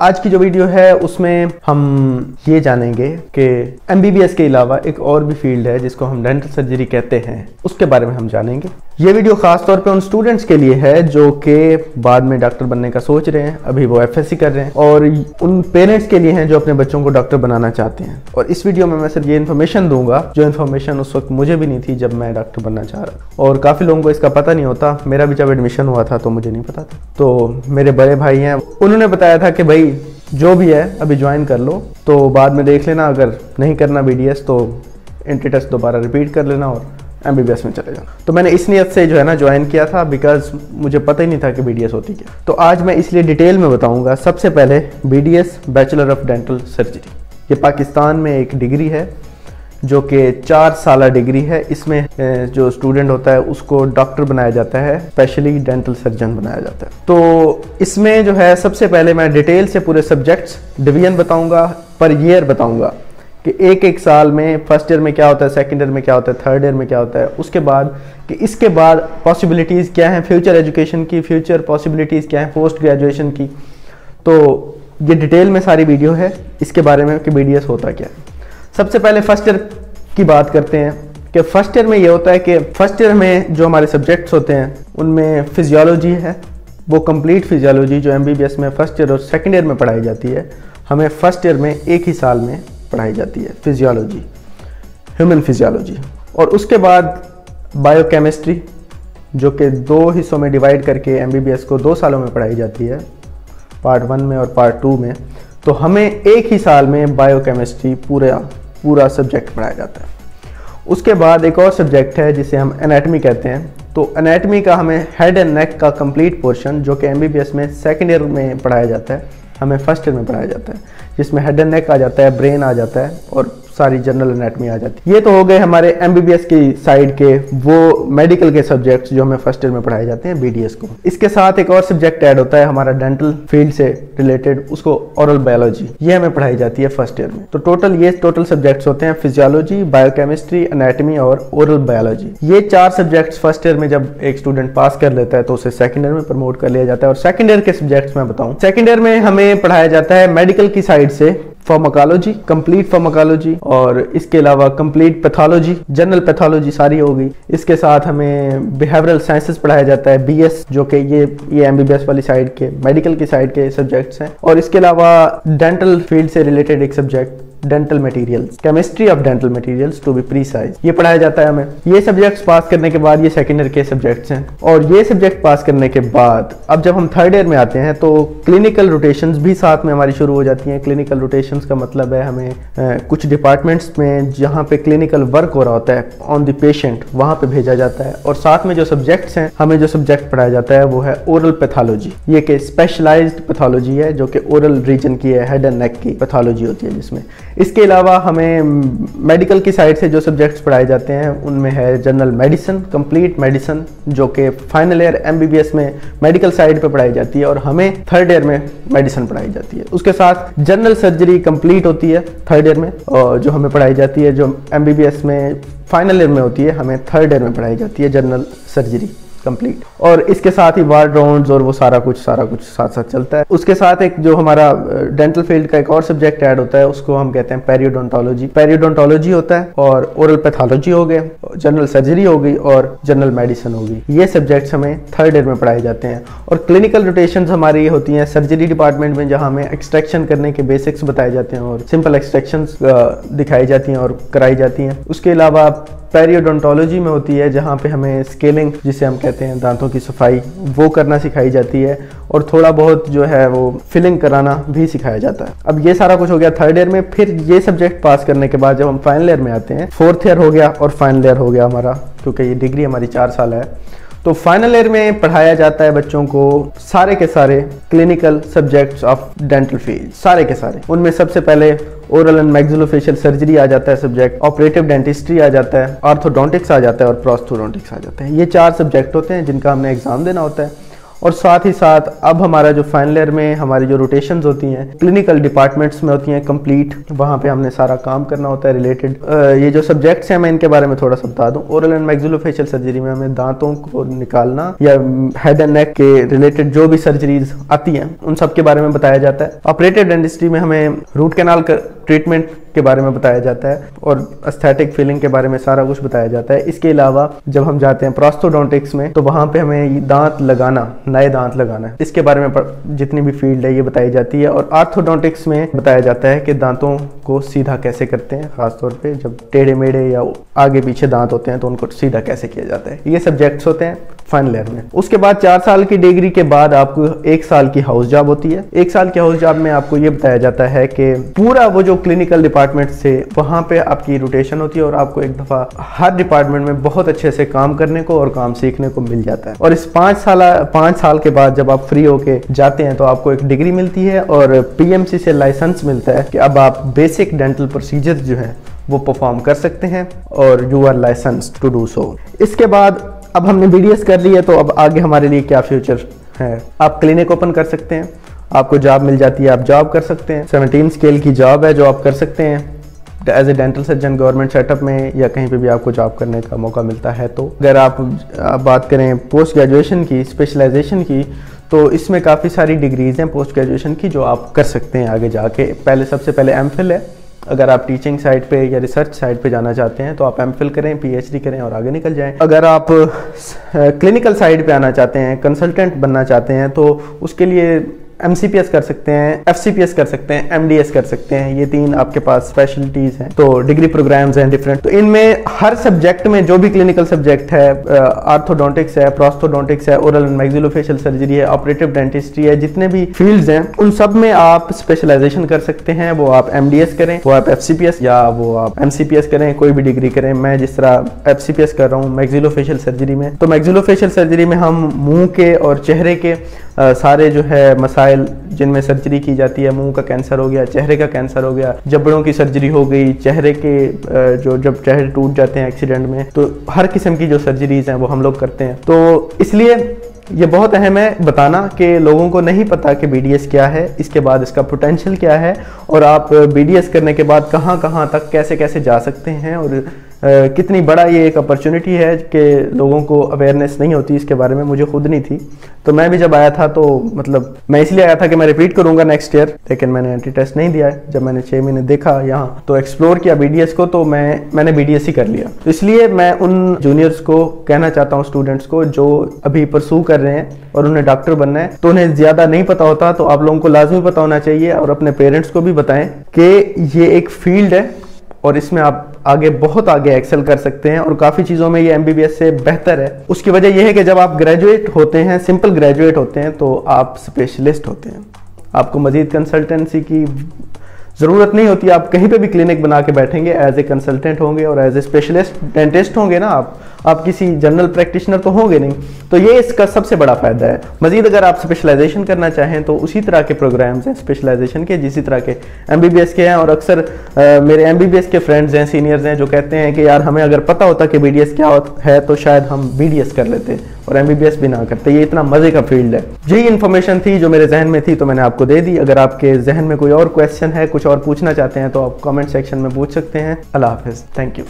आज की जो वीडियो है, उसमें हम ये जानेंगे कि एमबीबीएस के अलावा एक और भी फ़ील्ड है, जिसको हम डेंटल सर्जरी कहते हैं। उसके बारे में हम जानेंगे। ये वीडियो खास तौर पे उन स्टूडेंट्स के लिए है, जो कि बाद में डॉक्टर बनने का सोच रहे हैं। अभी वो एफएससी कर रहे हैं और उन पेरेंट्स के लिए हैं, जो अपने बच्चों को डॉक्टर बनाना चाहते हैं। और इस वीडियो में मैं सिर्फ़ ये इन्फॉर्मेशन दूँगा, जो इन्फॉर्मेशन उस वक्त मुझे भी नहीं थी जब मैं डॉक्टर बनना चाह रहा और काफ़ी लोगों को इसका पता नहीं होता, मेरा भी जब एडमिशन हुआ था तो मुझे नहीं पता था। तो मेरे बड़े भाई हैं, उन्होंने बताया था कि भाई जो भी है, अभी ज्वाइन कर लो। तो बाद में देख लेना, अगर नहीं करना बीडीएस तो एंट्री टेस्ट दोबारा रिपीट कर लेना और एमबीबीएस में चले जाना। तो मैंने इस नियत से जो है ना ज्वाइन किया था बिकॉज़ मुझे पता ही नहीं था कि बीडीएस होती क्या। तो आज मैं इसलिए डिटेल में बताऊँगा, सबसे पहले BDS bachelor of dental surgery ये पाकिस्तान में एक डिग्री है। जो कि चार साल डिग्री है, इसमें जो स्टूडेंट होता है, उसको डॉक्टर बनाया जाता है, स्पेशली डेंटल सर्जन बनाया जाता है। तो इसमें जो है, सबसे पहले मैं डिटेल से पूरे सब्जेक्ट्स, डिवीज़न बताऊँगा, पर ईयर बताऊँगा, कि एक एक साल में, फ़र्स्ट ईयर में क्या होता है, सेकेंड ईयर में क्या होता है, थर्ड ईयर में क्या होता है, उसके बाद, कि इसके बाद पॉसिबिलिटीज़ क्या हैं फ्यूचर एजुकेशन की फ्यूचर पॉसिबिलिटीज़ क्या हैं पोस्ट ग्रेजुएशन की। तो ये डिटेल में सारी वीडियो है, इसके बारे में कि BDS होता क्या है। सबसे पहले फ़र्स्ट ईयर की बात करते हैं कि फ़र्स्ट ईयर में ये होता है कि फ़र्स्ट ईयर में जो हमारे सब्जेक्ट्स होते हैं, उनमें फिजियोलॉजी है। वो कंप्लीट फिजियोलॉजी जो एमबीबीएस में फ़र्स्ट ईयर और सेकेंड ईयर में पढ़ाई जाती है, हमें फ़र्स्ट ईयर में एक ही साल में पढ़ाई जाती है। फिजियोलॉजी ह्यूमन फिजियोलॉजी और उसके बाद बायोकेमिस्ट्री जो कि दो हिस्सों में डिवाइड करके एमबीबीएस को दो सालों में पढ़ाई जाती है पार्ट वन में और पार्ट टू में। तो हमें एक ही साल में बायोकेमिस्ट्री पूरा पूरा सब्जेक्ट पढ़ाया जाता है। उसके बाद एक और सब्जेक्ट है जिसे हम एनाटमी कहते हैं। तो एनाटमी का हमें हेड एंड नेक का कंप्लीट पोर्शन जो कि एमबीबीएस में सेकेंड ईयर में पढ़ाया जाता है, हमें फ़र्स्ट ईयर में पढ़ाया जाता है, जिसमें हेड एंड नेक आ जाता है ब्रेन आ जाता है, और सारी जनरल एनाटमी आ जाती। है ये तो हो गए हमारे एमबीबीएस की साइड के वो मेडिकल के सब्जेक्ट्स जो हमें फ़र्स्ट ईयर में पढ़ाए जाते हैं बीडीएस को। इसके साथ एक और सब्जेक्ट ऐड होता है हमारा डेंटल फ़ील्ड से रिलेटेड उसको ओरल बायोलॉजी ये हमें पढ़ाई जाती है फ़र्स्ट ईयर में। तो टोटल ये टोटल सब्जेक्ट्स होते हैं फिजियोलॉजी बायोकेमिस्ट्री एनाटमी और ओरल बायोलॉजी ये चार सब्जेक्ट्स फ़र्स्ट ईयर में जब एक स्टूडेंट पास कर लेता है तो उसे सेकंड ईयर में प्रमोट कर लिया जाता है। और सेकंड ईयर के सब्जेक्ट्स मैं बताऊँ। सेकंड ईयर में हमें पढ़ाया जाता है मेडिकल की साइड से फार्माकोलॉजी कंप्लीट फार्माकोलॉजी और इसके अलावा कंप्लीट पैथोलॉजी जनरल पैथोलॉजी सारी होगी। इसके साथ हमें बिहेवियरल साइंसेस पढ़ाया जाता है बीएस जो कि ये ये एमबीबीएस वाली साइड के मेडिकल की साइड के सब्जेक्ट्स हैं। और इसके अलावा डेंटल फ़ील्ड से रिलेटेड एक subject dental materials chemistry of dental materials to be precise ये पढ़ाया जाता है हमें। ये सब्जेक्ट्स पास करने के बाद ये सेकेंड ईयर के सब्जेक्ट्स हैं। और ये सब्जेक्ट पास करने के बाद अब जब हम थर्ड ईयर में आते हैं तो क्लिनिकल रोटेशंस भी साथ में हमारी शुरू हो जाती हैं। क्लिनिकल रोटेशंस का मतलब है हमें आ, कुछ डिपार्टमेंट्स में जहाँ पे क्लिनिकल वर्क हो रहा होता है ऑन द पेशेंट वहाँ पे भेजा जाता है। और साथ में जो सब्जेक्ट्स हैं हमें जो सब्जेक्ट पढ़ाया जाता है वो है ओरल पैथोलॉजी ये कि स्पेशलाइज्ड पैथोलॉजी है जो कि ओरल रीजन की है हेड एंड नेक की पैथोलॉजी होती है जिसमें। इसके अलावा हमें मेडिकल की साइड से जो सब्जेक्ट्स पढ़ाए जाते हैं, उनमें है जनरल मेडिसिन कंप्लीट मेडिसिन जो कि फाइनल ईयर एमबीबीएस में मेडिकल साइड पे पढ़ाई जाती है और हमें थर्ड ईयर में मेडिसिन पढ़ाई जाती है। उसके साथ जनरल सर्जरी कंप्लीट होती है थर्ड ईयर में, और जो हमें पढ़ाई जाती है, जो एमबीबीएस में फाइनल ईयर में होती है, हमें थर्ड ईयर में पढ़ाई जाती है जनरल सर्जरी कंप्लीट और इसके साथ ही वार्ड राउंड और वो सारा कुछ सारा कुछ साथ साथ चलता है। उसके साथ एक जो हमारा डेंटल फ़ील्ड का एक और सब्जेक्ट ऐड होता है, उसको हम कहते हैं पेरियोडोंटोलॉजी पेरियोडोंटोलॉजी होता है और ओरल पैथोलॉजी हो गए जनरल सर्जरी हो गई और जनरल मेडिसिन हो गई। ये सब्जेक्ट्स हमें थर्ड ईयर में पढ़ाए जाते हैं। और क्लिनिकल रोटेशन हमारी होती हैं सर्जरी डिपार्टमेंट में जहाँ हमें एक्सट्रैक्शन करने के बेसिक्स बताए जाते हैं और सिंपल एक्सट्रैक्शन दिखाई जाती हैं और कराई जाती हैं। उसके अलावा पेरियोडोंटोलॉजी में होती है, जहाँ पे हमें स्केलिंग जिसे हम कहते हैं दांतों की सफ़ाई, वो करना सिखाई जाती है और थोड़ा बहुत जो है वो फिलिंग कराना भी सिखाया जाता है। अब ये सारा कुछ हो गया थर्ड ईयर में, फिर ये सब्जेक्ट पास करने के बाद जब हम फाइनल ईयर में आते हैं फोर्थ ईयर हो गया और फाइनल ईयर हो गया हमारा, क्योंकि ये डिग्री हमारी चार साल है। तो फाइनल ईयर में पढ़ाया जाता है बच्चों को सारे के सारे clinical subjects of dental field सारे के सारे। उनमें सबसे पहले ओरल एंड मैग्जिलोफेशियल सर्जरी आ जाता है सब्जेक्ट ऑपरेटिव डेंटिस्ट्री आ जाता है ऑर्थोडोंटिक्स आ जाता है और प्रोस्थोडोंटिक्स आ जाते हैं। ये चार सब्जेक्ट होते हैं जिनका हमने एग्ज़ाम देना होता है। और साथ ही साथ अब हमारा जो फाइनल ईयर में हमारी जो रोटेशन होती हैं क्लिनिकल डिपार्टमेंट्स में होती हैं कंप्लीट वहाँ पे हमने सारा काम करना होता है रिलेटेड ये जो सब्जेक्ट्स हैं, मैं इनके बारे में थोड़ा सा बता दूँ। ओरल एंड मैग्जिलोफेशियल सर्जरी में हमें दांतों को निकालना या हेड एंड नेक के रिलेटेड जो भी सर्जरीज आती हैं, उन सब के बारे में बताया जाता है। ऑपरेटेड डेंटिस्ट्री में हमें रूट कैनाल ट्रीटमेंट के बारे में बताया जाता है और अस्थेटिक फीलिंग के बारे में सारा कुछ बताया जाता है। इसके अलावा जब हम जाते हैं प्रोस्थोडोंटिक्स में तो वहाँ पे हमें दांत लगाना, नए दांत लगाना है। इसके बारे में जितनी भी फ़ील्ड है, ये बताई जाती है और आर्थोडोंटिक्स में बताया जाता है कि दांतों को सीधा कैसे करते हैं, खासतौर पर जब टेढ़े मेढ़े या आगे पीछे दांत होते हैं तो उनको सीधा कैसे किया जाता है। ये सब्जेक्ट्स होते हैं फाइनल ईयर में। उसके बाद चार साल की डिग्री के बाद आपको एक साल की हाउस जॉब होती है। एक साल की हाउस जॉब में आपको ये बताया जाता है कि पूरा वो जो क्लिनिकल डिपार्टमेंट से वहाँ पे आपकी रोटेशन होती है और आपको एक दफ़ा हर डिपार्टमेंट में बहुत अच्छे से काम करने को और काम सीखने को मिल जाता है। और इस पाँच साल पाँच साल के बाद जब आप फ्री होके जाते हैं तो आपको एक डिग्री मिलती है और पीएमसी से लाइसेंस मिलता है कि अब आप बेसिक डेंटल प्रोसीजर जो है वो परफॉर्म कर सकते हैं और you are license to do so इसके बाद अब हमने वीडियोस कर ली है तो अब आगे हमारे लिए क्या फ्यूचर है? आप क्लिनिक ओपन कर सकते हैं। आपको जॉब मिल जाती है आप जॉब कर सकते हैं। सेवनटीन स्केल की जॉब है जो आप कर सकते हैं। As a dental surgeon government setup में या कहीं पे भी आपको जॉब करने का मौका मिलता है तो अगर आप, आप बात करें पोस्ट ग्रेजुएशन की स्पेशलाइजेशन की तो इसमें काफ़ी सारी डिग्रीज हैं पोस्ट ग्रेजुएशन की जो आप कर सकते हैं आगे जाके। पहले सबसे पहले एम है। अगर आप टीचिंग साइड पे या रिसर्च साइड पे जाना चाहते हैं तो आप एम करें पीएचडी करें और आगे निकल जाएँ। अगर आप क्लिनिकल साइड पे आना चाहते हैं कंसल्टेंट बनना चाहते हैं तो उसके लिए MCPS कर सकते हैं FCPS कर सकते हैं MDS कर सकते हैं, ये तीन आपके पास स्पेशलिटीज हैं। तो डिग्री प्रोग्राम्स हैं डिफरेंट तो इनमें हर सब्जेक्ट में जो भी क्लिनिकल सब्जेक्ट है आर्थोडोंटिक्स है प्रोस्थोडोंटिक्स है ओरल एंड मैग्जिलोफेशियल सर्जरी है ऑपरेटिव डेंटिस्ट्री है, जितने भी फील्ड्स हैं, उन सब में आप स्पेशलाइजेशन कर सकते हैं। वो आप MDS करें, वो आप FCPS या वो आप MCPS करें, कोई भी डिग्री करें। मैं जिस तरह FCPS कर रहा हूँ मैग्जिलोफेशियल सर्जरी में। तो मैग्जिलोफेशियल सर्जरी में हम मुँह के और चेहरे के आ, सारे जो है मसाइल जिनमें सर्जरी की जाती है मुँह का कैंसर हो गया चेहरे का कैंसर हो गया जबड़ों की सर्जरी हो गई चेहरे के जो जब चेहरे टूट जाते हैं एक्सीडेंट में तो हर किस्म की जो सर्जरीज हैं वो हम लोग करते हैं। तो इसलिए ये बहुत अहम है बताना कि लोगों को नहीं पता कि बीडीएस क्या है इसके बाद इसका पोटेंशियल क्या है और आप BDS करने के बाद कहाँ कहाँ तक कैसे कैसे जा सकते हैं और कितनी बड़ा ये एक अपॉर्चुनिटी है कि लोगों को अवेयरनेस नहीं होती, इसके बारे में मुझे खुद नहीं थी। तो मैं भी जब आया था तो मतलब मैं इसलिए आया था कि मैं रिपीट करूँगा नेक्स्ट ईयर लेकिन मैंने एंटी टेस्ट नहीं दिया है। जब मैंने छः महीने देखा यहाँ तो एक्सप्लोर किया बीडीएस को तो मैं, मैंने बी ही कर लिया। तो इसलिए मैं उन जूनियर्स को कहना चाहता हूँ स्टूडेंट्स को, जो अभी परसू कर रहे हैं और उन्हें डॉक्टर बनना है तो उन्हें ज़्यादा नहीं पता होता तो आप लोगों को लाजमी पता होना चाहिए और अपने पेरेंट्स को भी बताएँ कि ये एक फ़ील्ड है और इसमें आप आगे बहुत आगे एक्सेल कर सकते हैं और काफ़ी चीज़ों में ये एमबीबीएस से बेहतर है। उसकी वजह यह है कि जब आप ग्रेजुएट होते हैं सिंपल ग्रेजुएट होते हैं तो आप स्पेशलिस्ट होते हैं। आपको मजीद कंसल्टेंसी की ज़रूरत नहीं होती, आप कहीं पे भी क्लिनिक बना के बैठेंगे एज ए कंसल्टेंट होंगे और एज ए स्पेशलिस्ट डेंटिस्ट होंगे ना आप आप किसी जनरल प्रैक्टिशनर तो होंगे नहीं। तो ये इसका सबसे बड़ा फ़ायदा है। मजीद अगर आप स्पेशलाइजेशन करना चाहें तो उसी तरह के प्रोग्राम्स हैं स्पेशलाइजेशन के, जिसी तरह के एमबीबीएस के हैं और अक्सर मेरे एमबीबीएस के फ्रेंड्स हैं सीनियर्स हैं, जो कहते हैं कि, यार, हमें अगर पता होता कि बीडीएस क्या है तो शायद हम बीडीएस कर लेते। और एम भी ना करते। ये इतना मज़े का फ़ील्ड है। यही इन्फॉर्मेशन थी जो मेरे जहन में थी तो मैंने आपको दे दी। अगर आपके जहन में कोई और क्वेश्चन है, कुछ और पूछना चाहते हैं तो आप कमेंट सेक्शन में पूछ सकते हैं। अल्लाह हाफिज़। Thank you